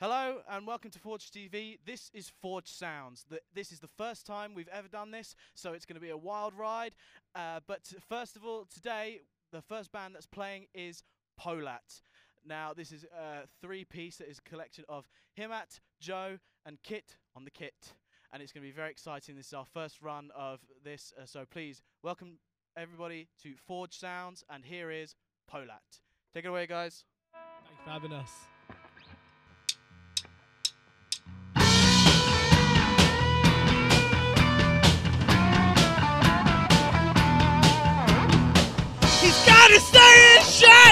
Hello and welcome to Forge TV. This is Forge Sounds. This is the first time we've ever done this, so it's going to be a wild ride. Uh, but first of all, today the first band that's playing is Polat. Now, this is a three piece that is a collection of Himat, Joe, and Kit on the kit. And it's going to be very exciting. This is our first run of this, uh, so please welcome everybody to Forge Sounds. And here is Polat. Take it away, guys. Thanks for having us. Gotta stay in shape.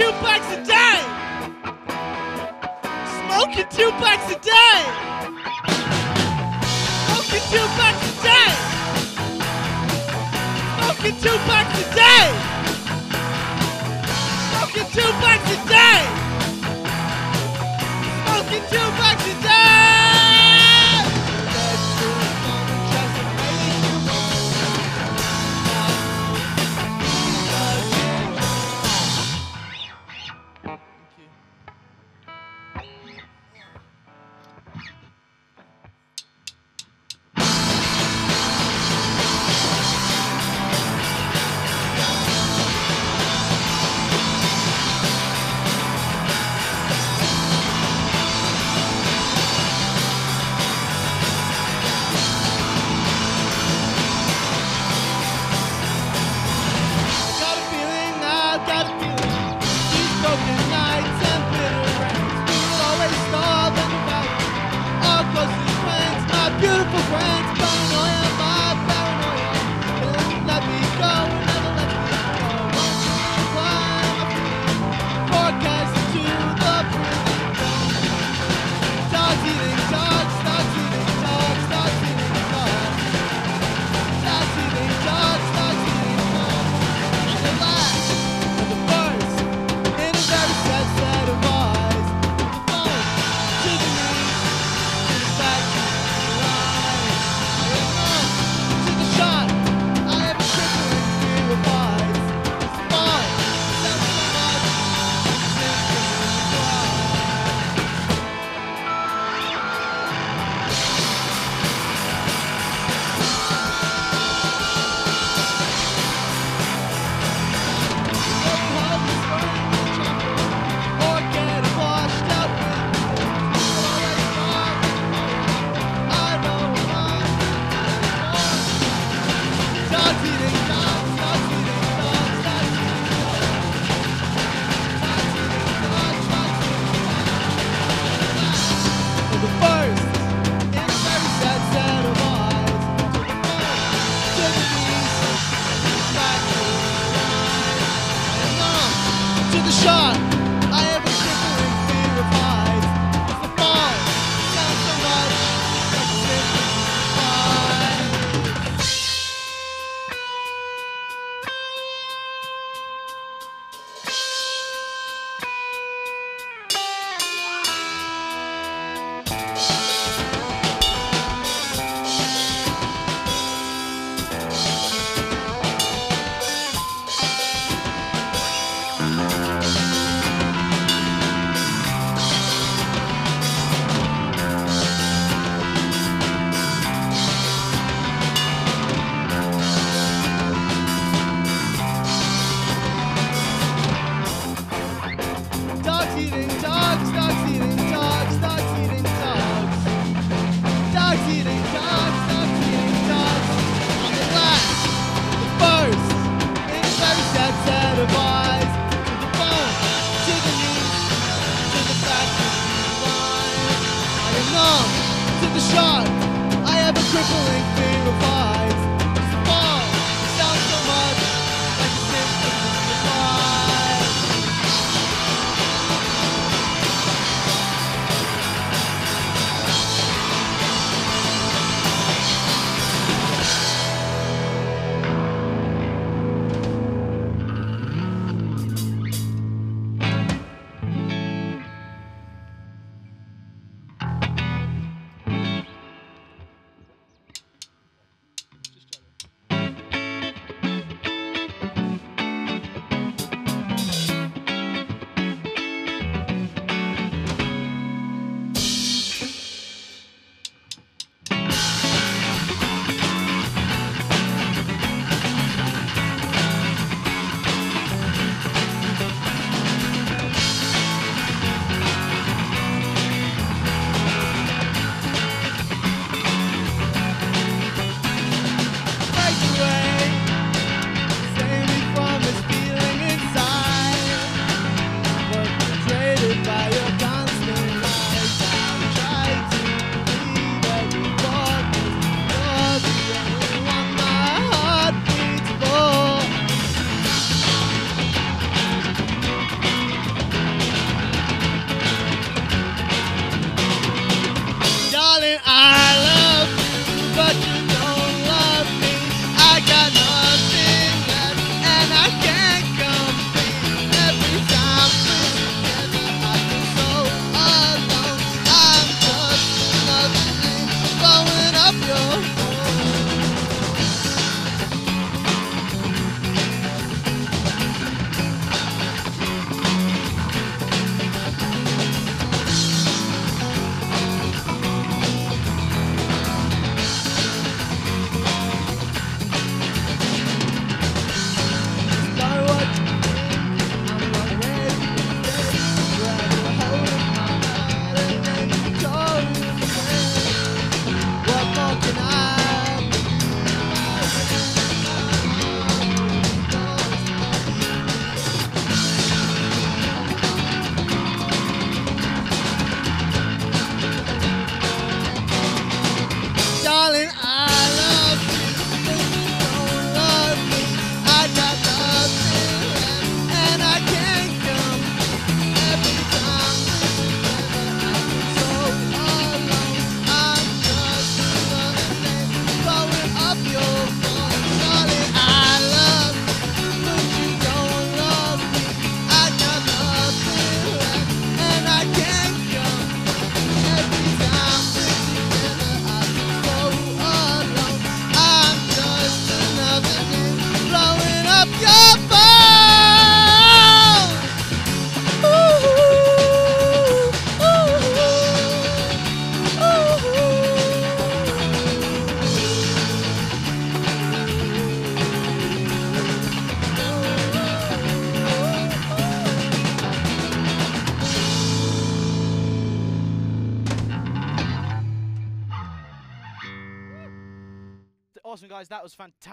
Smoking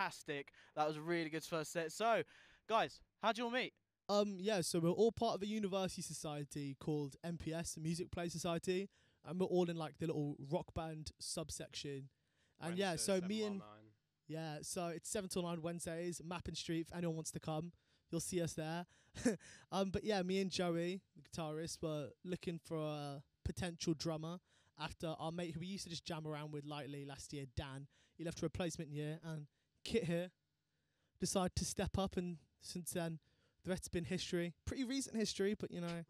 fantastic. That was a really good first set. So, guys, how'd you all meet? Um, yeah, so we're all part of a university society called MPS, the Music Play Society, and we're all in like the little rock band subsection. And yeah, so me and yeah, so it's seven till nine Wednesdays, Mappin Street. If anyone wants to come, you'll see us there. um, but yeah, me and Joey, the guitarist, were looking for a potential drummer after our mate who we used to just jam around with lightly last year, Dan. He left a replacement year, and Kit here decided to step up, and since then, the rest's been history. Pretty recent history, but you know,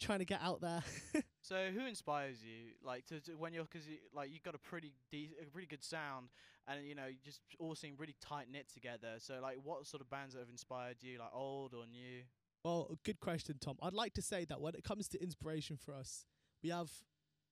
trying to get out there. So who inspires you, like to, to when you're, because you, like you got a pretty de- a pretty good sound, and you know you just all seem really tight knit together. So like, what sort of bands that have inspired you, like old or new? Well, good question, Tom. I'd like to say that when it comes to inspiration for us, we have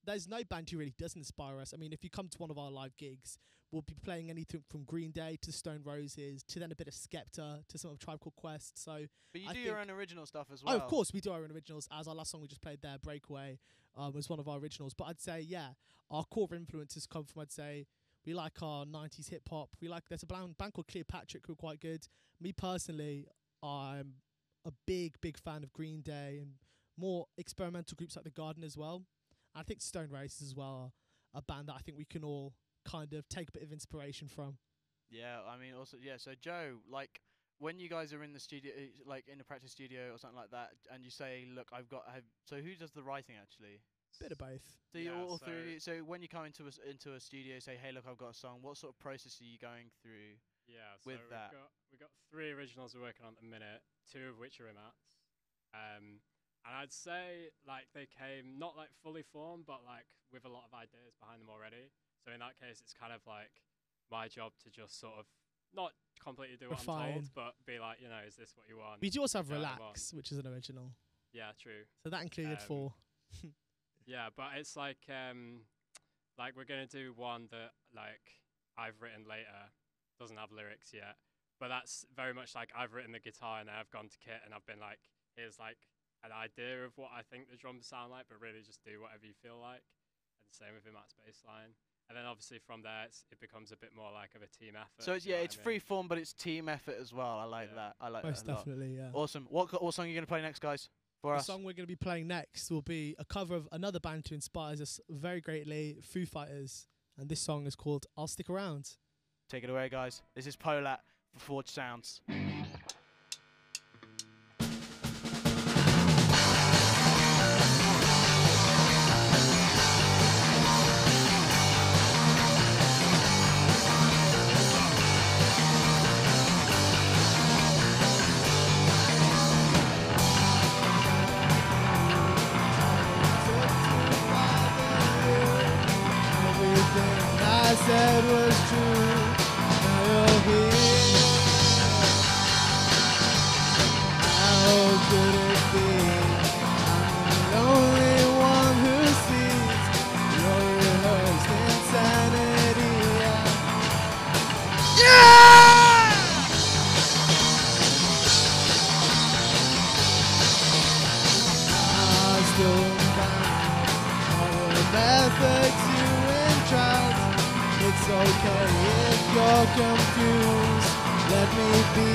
there's no band who really does inspire us. I mean, if you come to one of our live gigs, we'll be playing anything from Green Day to Stone Roses to then a bit of Skepta to some of Tribe Called Quest. So, But you I do your own original stuff as well. oh, of course, we do our own originals. As our last song we just played there, Breakaway, um, was one of our originals. But I'd say, yeah, our core influences come from, I'd say, we like our 90s hip hop. We like, there's a band, called Cleopatrick who are quite good. Me personally, I'm a big, big fan of Green Day and more experimental groups like The Garden as well. I think Stone Roses as well are a band that I think we can all kind of take a bit of inspiration from. Yeah, I mean, also, yeah. So Joe, like, when you guys are in the studio, uh, like in a practice studio or something like that, and you say, "Look, I've got," I've, so who does the writing actually? Bit of both. So you Yeah, all three. so- you- So when you come into a s- into a studio, say, "Hey, look, I've got a song." What sort of process are you going through? Yeah, so with we've that. got we've got three originals we're working on at the minute, two of which are Imats. Um, and I'd say like they came not like fully formed, but like with a lot of ideas behind them already. So in that case, it's kind of like my job to just sort of not completely do what I'm told, but be like, you know, is this what you want? We do also have Yeah, Relax, which is an original. yeah, true. So that included Um, four. Yeah, but it's like um like we're gonna do one that like I've written later, doesn't have lyrics yet. But that's very much like I've written the guitar and then I've gone to Kit and I've been like, here's like an idea of what I think the drums sound like, but really just do whatever you feel like. And the same with Matt's bass line. And then obviously from there it's, it becomes a bit more like of a team effort. So it's yeah, it's what I free form, but it's team effort as well. I like Yeah. that. I like Most that a lot. definitely, yeah. Awesome. What what song are you gonna play next, guys? For us? The us. song we're going to be playing next will be a cover of another band who inspires us very greatly, Foo Fighters. And this song is called I'll Stick Around. Take it away, guys. This is Polat for Forge Sounds. Methods you entrust. It's okay if you're confused. Let me be.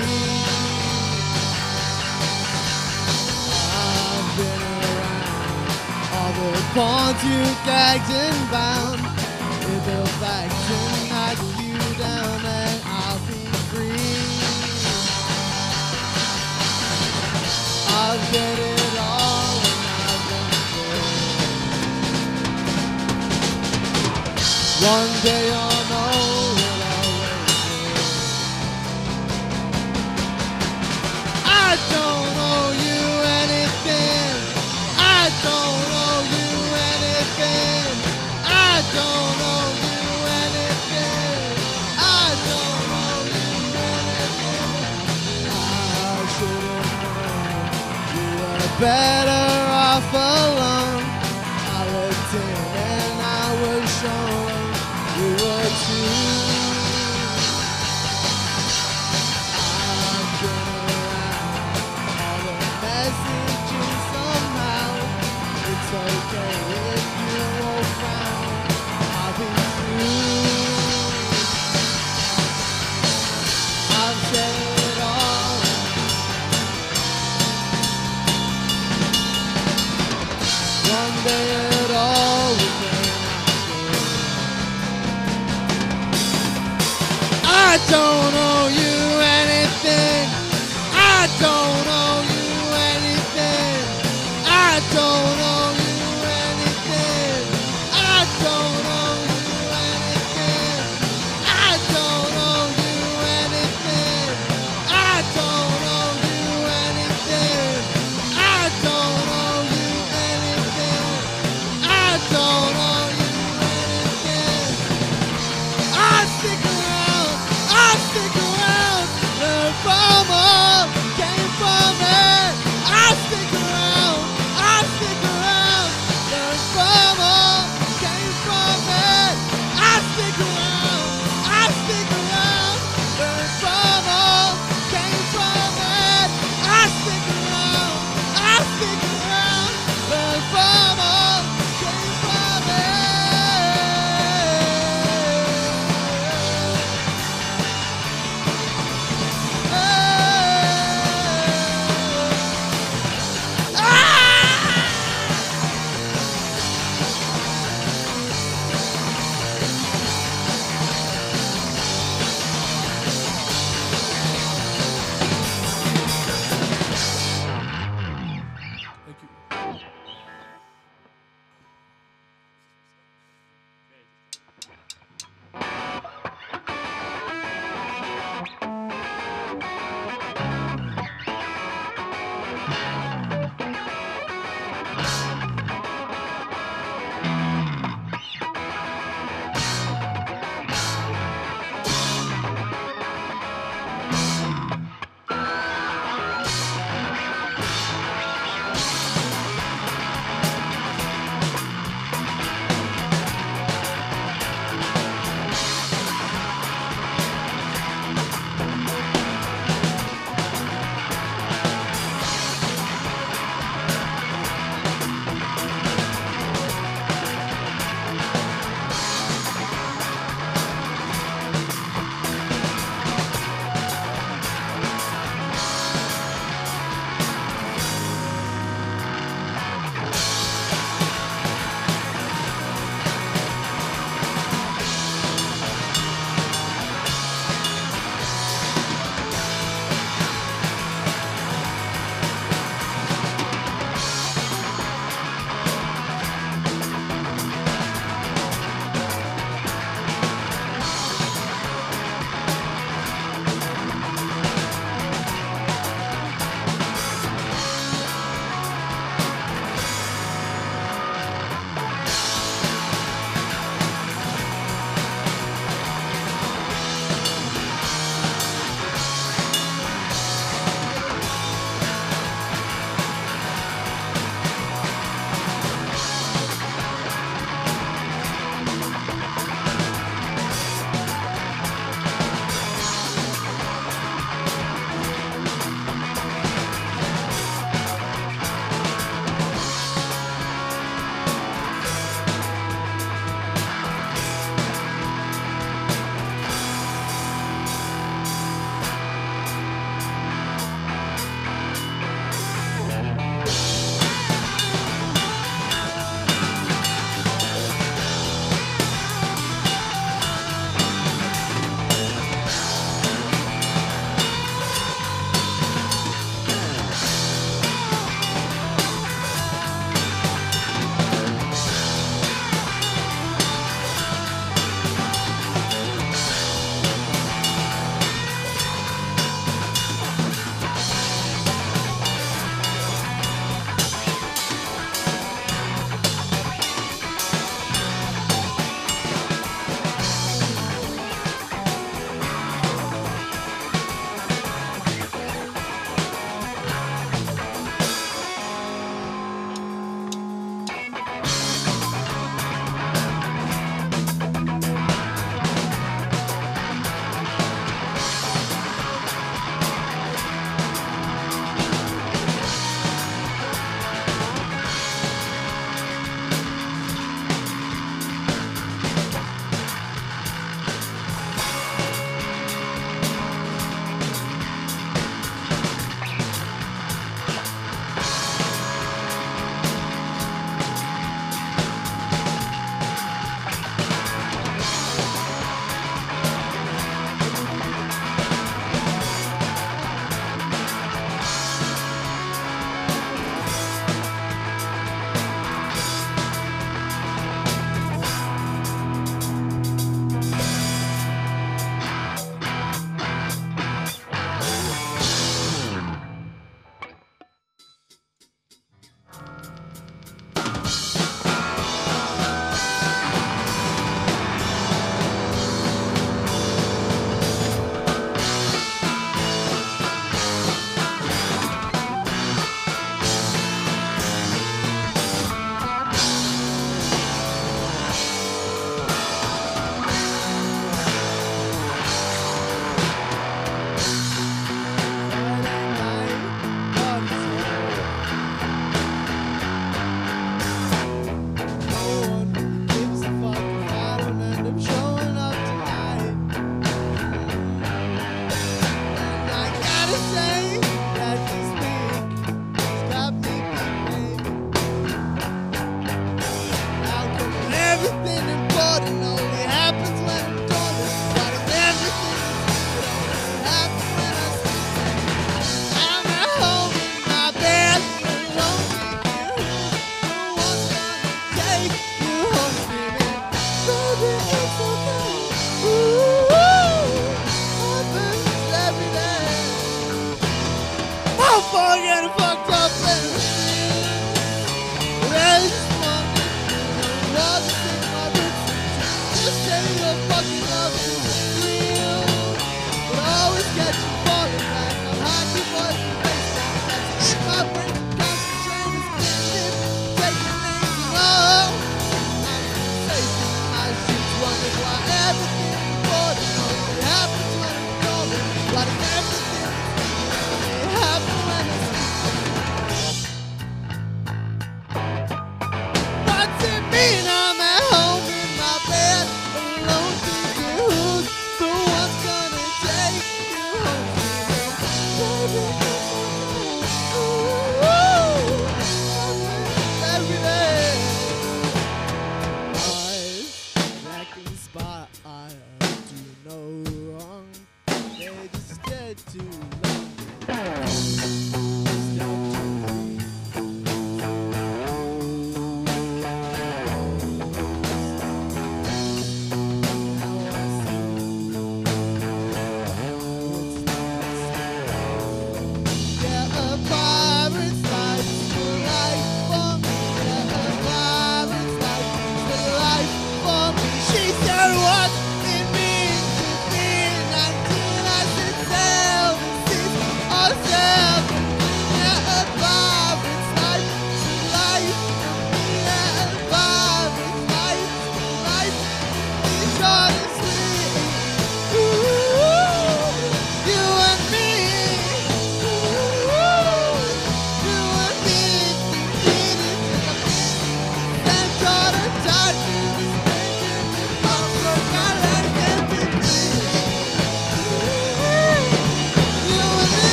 I've been around all the pawns you gagged and bound. If I can knock you down, then I'll be free. I'll get One day I'll know what I through. I don't owe you anything. I don't owe you anything. I don't owe you anything. I don't owe you anything. I should've known you were better off alone.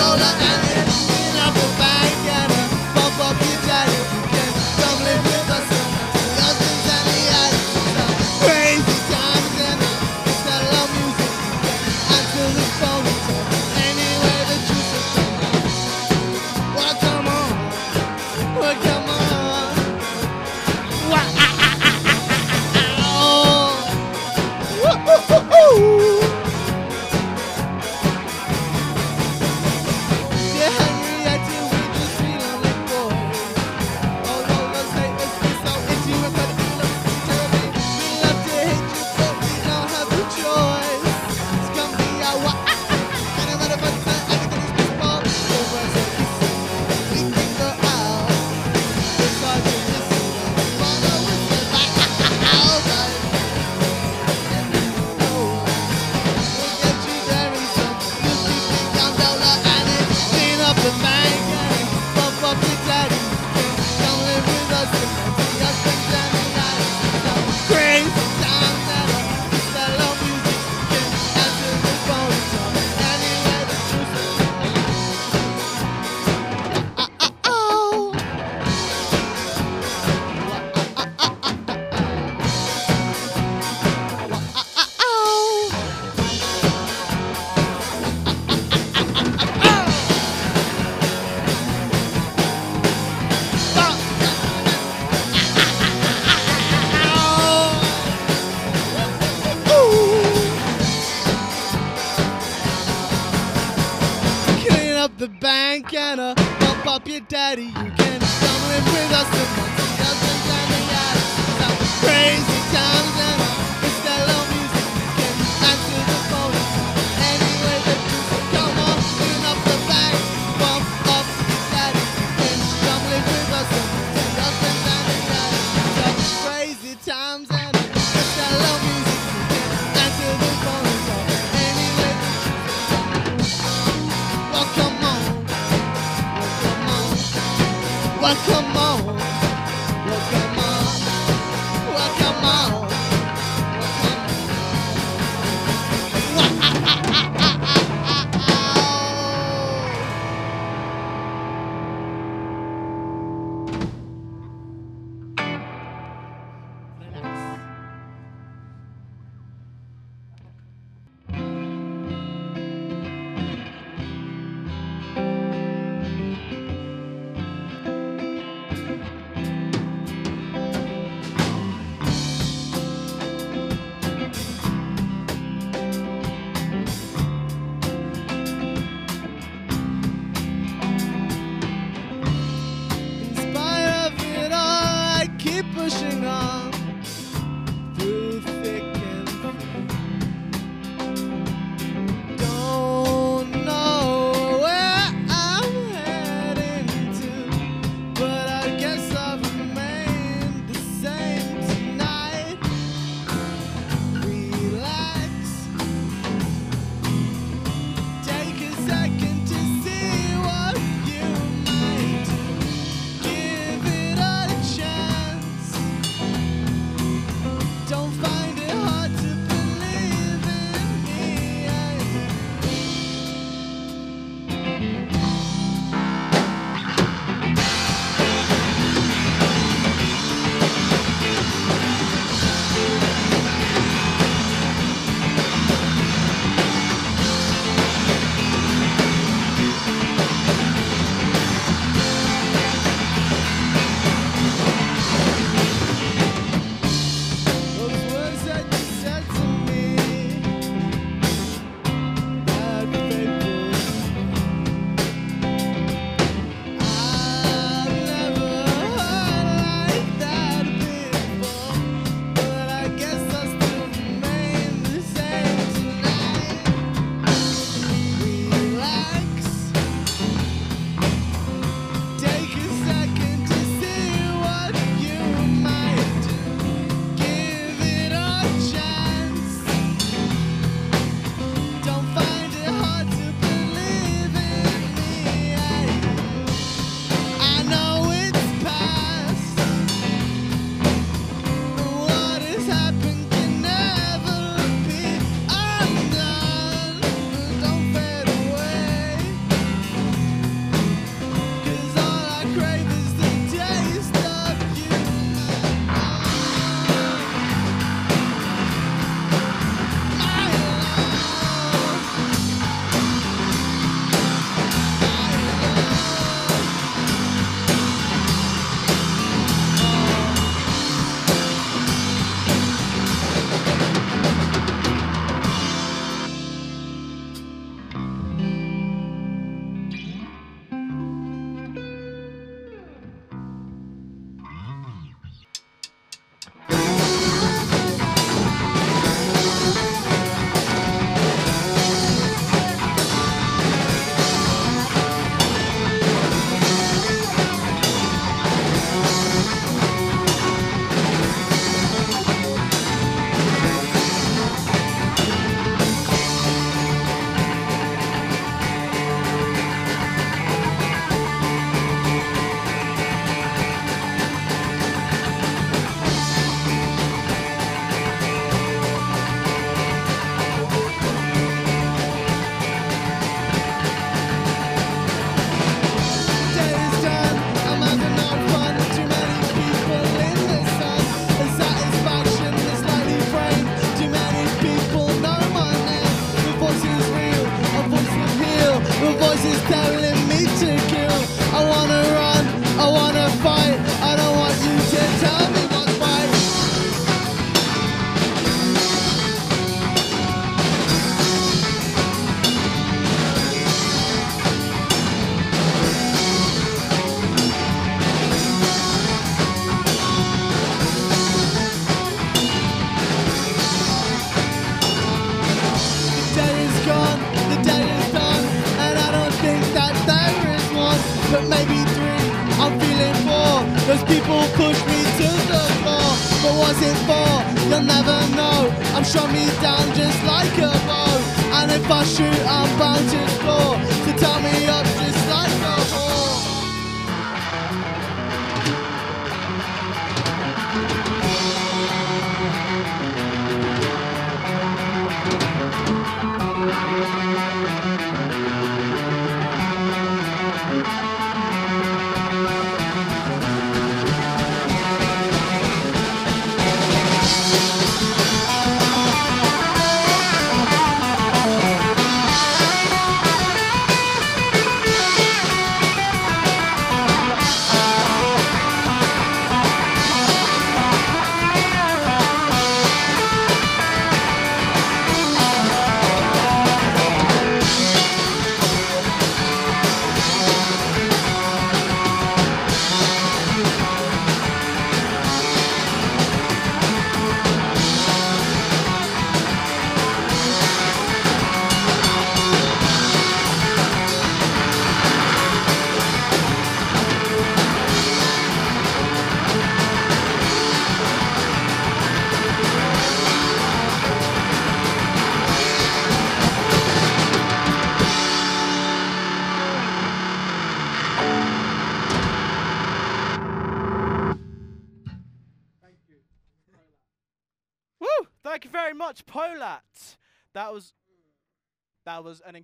Big gondola come on.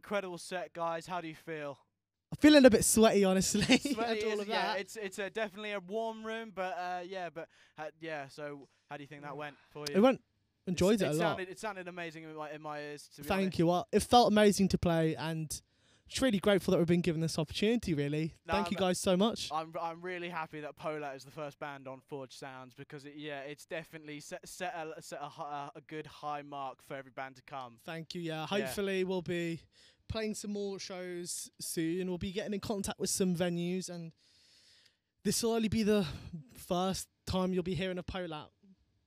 Incredible set, guys. How do you feel? I'm feeling a bit sweaty, honestly. Sweaty, all is- of yeah, that. it's it's a definitely a warm room, but uh, yeah, but ha- yeah. So how do you think that went for you? It went. It's- Enjoyed it, it a lot. sounded, It sounded amazing in my, in my ears. To be Thank honest. you. Well, it felt amazing to play, and it's really grateful that we've been given this opportunity. Really, No, thank you I'm- guys so much. I'm I'm really happy that Polat is the first band on Forge Sounds because it, yeah, it's definitely set set a set a, a good high mark for every band to come. Thank you. Yeah, hopefully we'll be playing some more shows soon. We'll be getting in contact with some venues, and this will only be the first time you'll be hearing of Polat,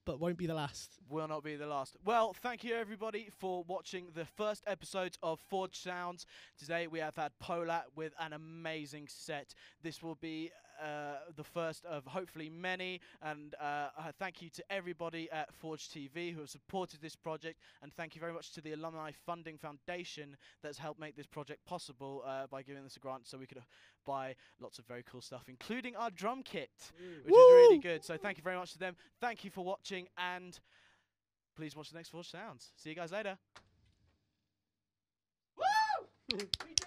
but won't be the last. will not be the last. Well, thank you everybody for watching the first episodes of Forge Sounds. Today we have had Polat with an amazing set. This will be uh, the first of hopefully many. And uh, uh, thank you to everybody at Forge TV who have supported this project. And thank you very much to the Alumni Funding Foundation that's helped make this project possible uh, by giving us a grant so we could uh, buy lots of very cool stuff, including our drum kit, which is really good. So thank you very much to them. Thank you for watching and please watch the next Forge Sounds. See you guys later. Woo!